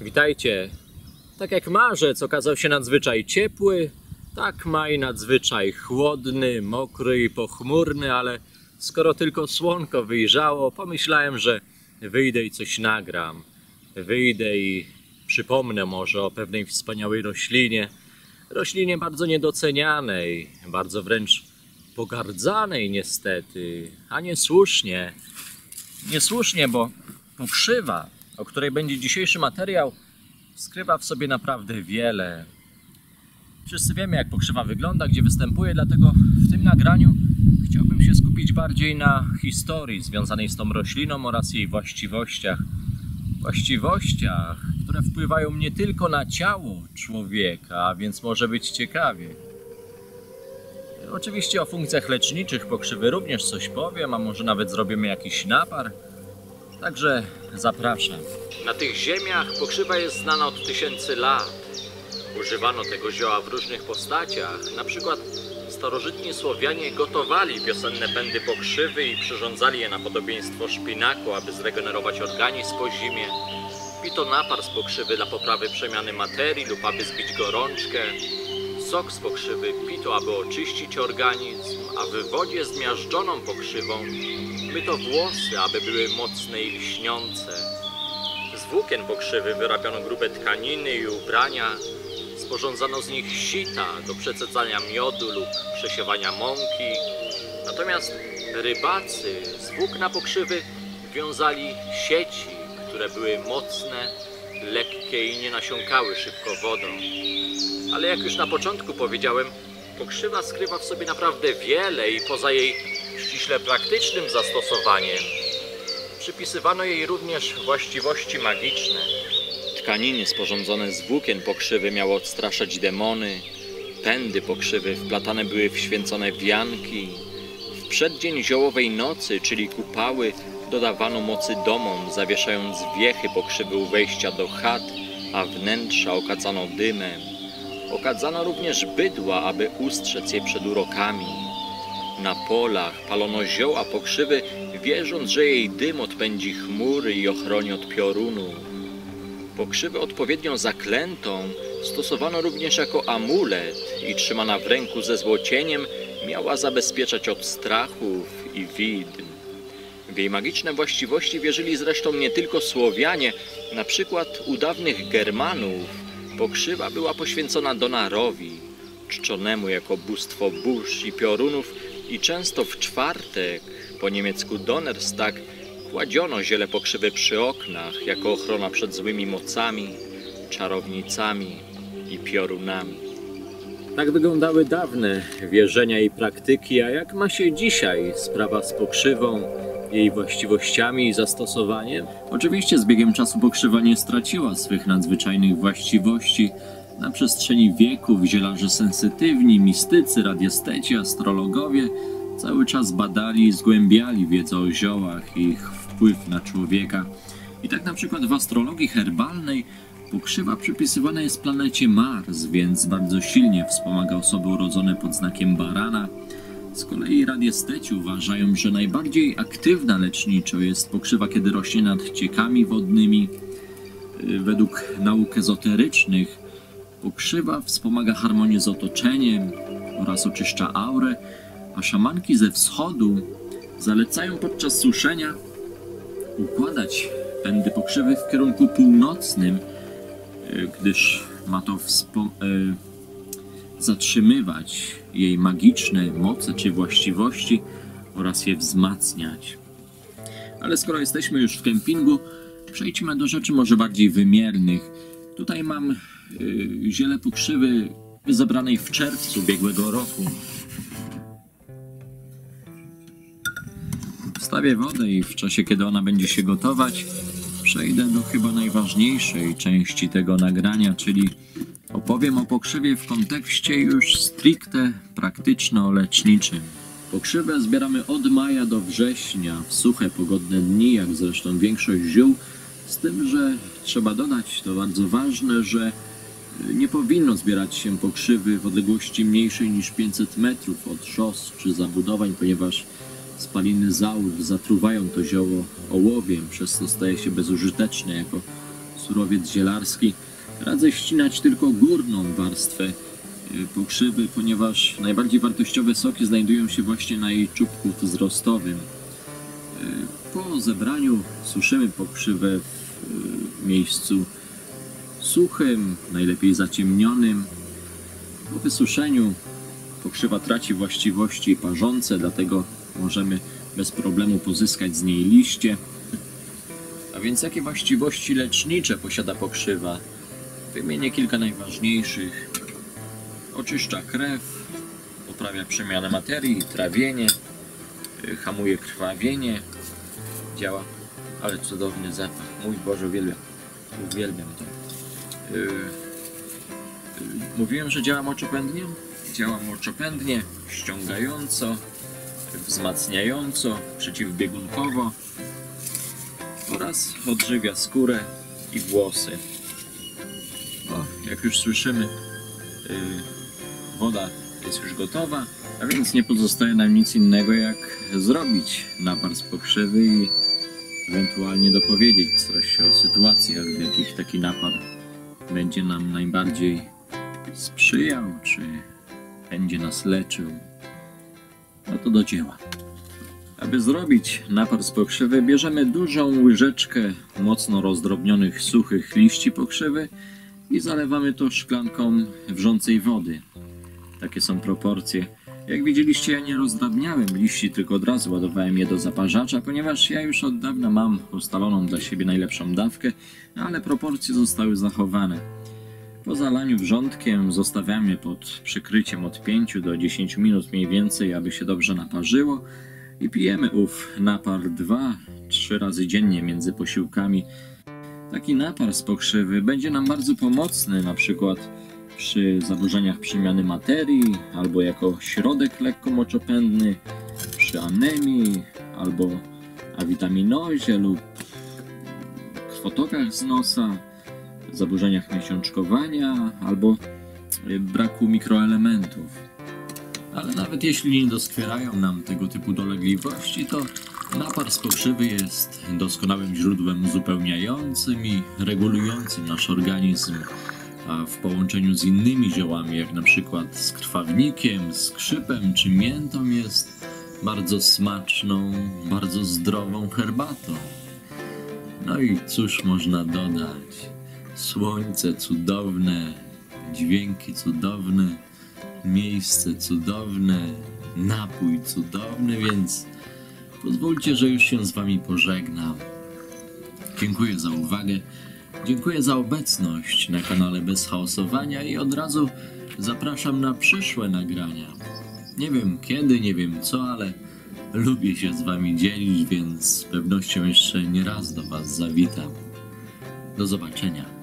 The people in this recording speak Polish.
Witajcie. Tak jak marzec okazał się nadzwyczaj ciepły, tak maj nadzwyczaj chłodny, mokry i pochmurny, ale skoro tylko słonko wyjrzało, pomyślałem, że wyjdę i coś nagram. Wyjdę i przypomnę może o pewnej wspaniałej roślinie. Roślinie bardzo niedocenianej, bardzo wręcz pogardzanej niestety, a niesłusznie. Niesłusznie, bo pokrzywa, o której będzie dzisiejszy materiał, skrywa w sobie naprawdę wiele. Wszyscy wiemy, jak pokrzywa wygląda, gdzie występuje, dlatego w tym nagraniu chciałbym się skupić bardziej na historii związanej z tą rośliną oraz jej właściwościach. Właściwościach, które wpływają nie tylko na ciało człowieka, więc może być ciekawie. Oczywiście o funkcjach leczniczych pokrzywy również coś powiem, a może nawet zrobimy jakiś napar. Także zapraszam. Na tych ziemiach pokrzywa jest znana od tysięcy lat. Używano tego zioła w różnych postaciach. Na przykład starożytni Słowianie gotowali wiosenne pędy pokrzywy i przyrządzali je na podobieństwo szpinaku, aby zregenerować organizm po zimie. Pito napar z pokrzywy dla poprawy przemiany materii lub aby zbić gorączkę. Sok z pokrzywy pito, aby oczyścić organizm, a w wodzie zmiażdżoną pokrzywą myto włosy, aby były mocne i lśniące. Z włókien pokrzywy wyrabiano grube tkaniny i ubrania. Sporządzano z nich sita do przecedzania miodu lub przesiewania mąki. Natomiast rybacy z włókna pokrzywy wiązali sieci, które były mocne, lekkie i nie nasiąkały szybko wodą. Ale jak już na początku powiedziałem, pokrzywa skrywa w sobie naprawdę wiele i poza jej ściśle praktycznym zastosowaniem przypisywano jej również właściwości magiczne. Tkaniny sporządzone z włókien pokrzywy miały odstraszać demony, pędy pokrzywy wplatane były w święcone wianki. W przeddzień ziołowej nocy, czyli kupały, dodawano mocy domom, zawieszając wiechy pokrzywy wejścia do chat, a wnętrza okadzano dymem. Okadzano również bydła, aby ustrzec je przed urokami. Na polach palono zioła pokrzywy, wierząc, że jej dym odpędzi chmury i ochroni od piorunu. Pokrzywę odpowiednio zaklętą stosowano również jako amulet i trzymana w ręku ze złocieniem miała zabezpieczać od strachów i widm. W jej magiczne właściwości wierzyli zresztą nie tylko Słowianie, na przykład u dawnych Germanów pokrzywa była poświęcona Donarowi, czczonemu jako bóstwo burz i piorunów i często w czwartek, po niemiecku Donnerstag, kładziono ziele pokrzywy przy oknach jako ochrona przed złymi mocami, czarownicami i piorunami. Tak wyglądały dawne wierzenia i praktyki, a jak ma się dzisiaj sprawa z pokrzywą, jej właściwościami i zastosowaniem? Oczywiście z biegiem czasu pokrzywa nie straciła swych nadzwyczajnych właściwości. Na przestrzeni wieków zielarze sensytywni, mistycy, radiesteci, astrologowie cały czas badali i zgłębiali wiedzę o ziołach i ich wpływ na człowieka. I tak na przykład w astrologii herbalnej pokrzywa przypisywana jest planecie Mars, więc bardzo silnie wspomaga osoby urodzone pod znakiem barana. Z kolei radiesteci uważają, że najbardziej aktywna leczniczo jest pokrzywa, kiedy rośnie nad ciekami wodnymi. Yy, Według nauk ezoterycznych pokrzywa wspomaga harmonię z otoczeniem oraz oczyszcza aurę, a szamanki ze wschodu zalecają podczas suszenia układać pędy pokrzywy w kierunku północnym, yy, gdyż ma to wspo- yy, zatrzymywać jej magiczne moce czy właściwości oraz je wzmacniać. Ale skoro jesteśmy już w kempingu, przejdźmy do rzeczy może bardziej wymiernych. Tutaj mam yy, ziele pokrzywy zebranej w czerwcu ubiegłego roku. Wstawię wodę i w czasie, kiedy ona będzie się gotować, przejdę do chyba najważniejszej części tego nagrania, czyli opowiem o pokrzywie w kontekście już stricte praktyczno-leczniczym. Pokrzywę zbieramy od maja do września, w suche, pogodne dni, jak zresztą większość ziół, z tym, że trzeba dodać, to bardzo ważne, że nie powinno zbierać się pokrzywy w odległości mniejszej niż 500 metrów od szos czy zabudowań, ponieważ spaliny załóg zatruwają to zioło ołowiem, przez co staje się bezużyteczne jako surowiec zielarski. Radzę ścinać tylko górną warstwę y, pokrzywy, ponieważ najbardziej wartościowe soki znajdują się właśnie na jej czubku wzrostowym. Y, Po zebraniu suszymy pokrzywę w y, miejscu suchym, najlepiej zaciemnionym. Po wysuszeniu pokrzywa traci właściwości parzące, dlatego możemy bez problemu pozyskać z niej liście. A więc jakie właściwości lecznicze posiada pokrzywa? Wymienię kilka najważniejszych. Oczyszcza krew, poprawia przemianę materii, trawienie, y, hamuje krwawienie, działa, ale cudowny zapach. Mój Boże, uwielbiam, uwielbiam to. Yy, yy, mówiłem, że działa moczopędnie? Działa moczopędnie, ściągająco, wzmacniająco, przeciwbiegunkowo oraz odżywia skórę i włosy. Jak już słyszymy, yy, woda jest już gotowa, a więc nie pozostaje nam nic innego jak zrobić napar z pokrzywy i ewentualnie dopowiedzieć coś o sytuacjach, w jakich taki napar będzie nam najbardziej sprzyjał, czy będzie nas leczył. No to do dzieła. Aby zrobić napar z pokrzywy, bierzemy dużą łyżeczkę mocno rozdrobnionych, suchych liści pokrzywy i zalewamy to szklanką wrzącej wody. Takie są proporcje. Jak widzieliście, ja nie rozdrabniałem liści, tylko od razu ładowałem je do zaparzacza, ponieważ ja już od dawna mam ustaloną dla siebie najlepszą dawkę, ale proporcje zostały zachowane. Po zalaniu wrzątkiem zostawiamy pod przykryciem od 5 do 10 minut mniej więcej, aby się dobrze naparzyło i pijemy ów napar 2-3 razy dziennie między posiłkami. Taki napar z pokrzywy będzie nam bardzo pomocny, na przykład przy zaburzeniach przemiany materii, albo jako środek lekko moczopędny, przy anemii, albo awitaminozie lub krwotokach z nosa, zaburzeniach miesiączkowania albo y, braku mikroelementów. Ale nawet jeśli nie doskwierają nam tego typu dolegliwości, to napar z pokrzywy jest doskonałym źródłem uzupełniającym i regulującym nasz organizm, a w połączeniu z innymi ziołami, jak na przykład z krwawnikiem, skrzypem czy miętą, jest bardzo smaczną, bardzo zdrową herbatą. No i cóż można dodać? Słońce cudowne, dźwięki cudowne, miejsce cudowne, napój cudowny, więc pozwólcie, że już się z Wami pożegnam. Dziękuję za uwagę, dziękuję za obecność na kanale Bez Chaosowania i od razu zapraszam na przyszłe nagrania. Nie wiem kiedy, nie wiem co, ale lubię się z Wami dzielić, więc z pewnością jeszcze nie raz do Was zawitam. Do zobaczenia.